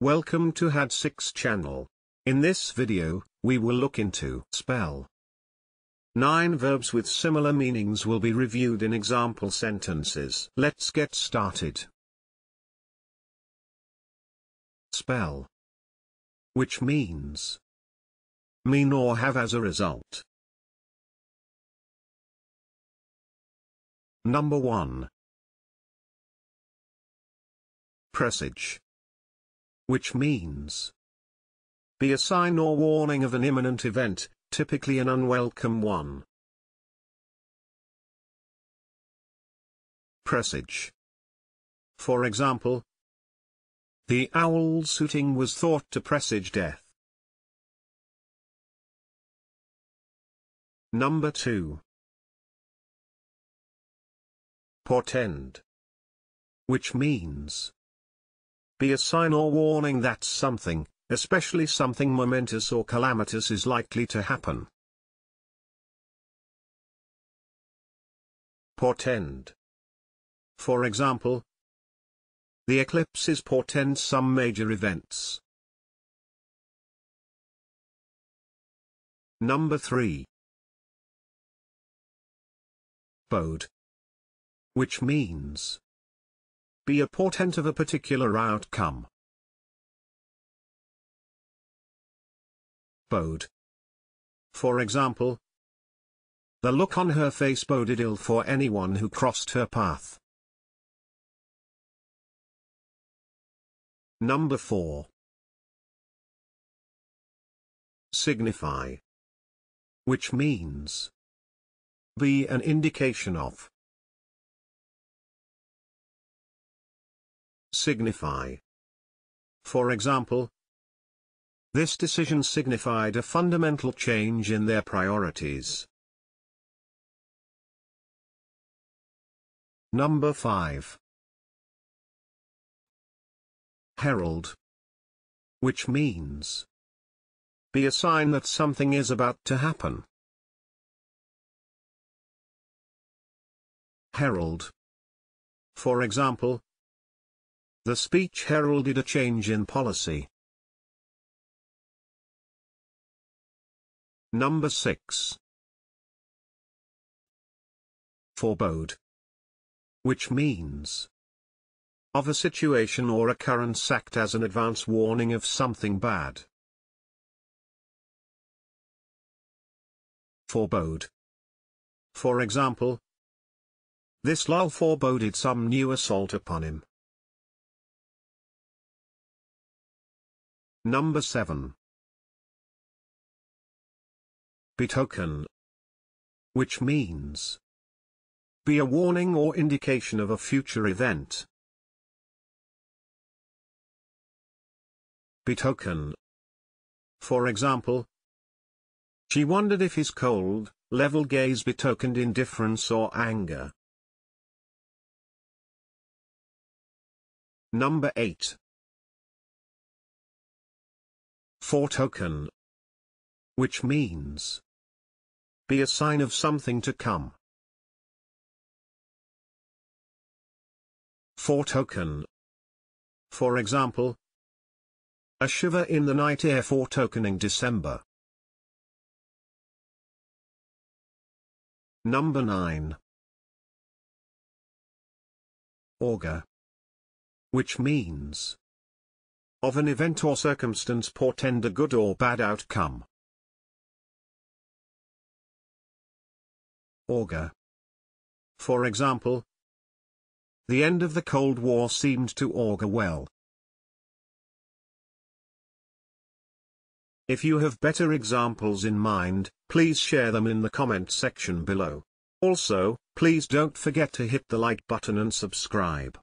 Welcome to HAD6 channel. In this video, we will look into spell. Nine verbs with similar meanings will be reviewed in example sentences. Let's get started. Spell. Which means mean or have as a result. Number 1. Presage. Which means be a sign or warning of an imminent event, typically an unwelcome one. Presage. For example, the owl's hooting was thought to presage death. Number 2. Portend. Which means be a sign or warning that something, especially something momentous or calamitous is likely to happen. Portend. For example, the eclipses portend some major events. Number 3. Bode. Which means be a portent of a particular outcome. Bode. For example, the look on her face boded ill for anyone who crossed her path. Number 4. Signify. Which means be an indication of. Signify. For example, this decision signified a fundamental change in their priorities. Number 5. Herald. Which means be a sign that something is about to happen. Herald. For example, the speech heralded a change in policy. Number 6. Forebode. Which means of a situation or occurrence act as an advance warning of something bad. Forebode. For example, this lull foreboded some new assault upon him. Number 7. Betoken. Which means be a warning or indication of a future event. Betoken. For example, she wondered if his cold, level gaze betokened indifference or anger. Number 8. Foretoken. Which means be a sign of something to come. Foretoken. For example, a shiver in the night air foretokening December. Number 9. Augur. Which means of an event or circumstance portend a good or bad outcome. Augur. For example, the end of the Cold War seemed to augur well. If you have better examples in mind, please share them in the comment section below. Also, please don't forget to hit the like button and subscribe.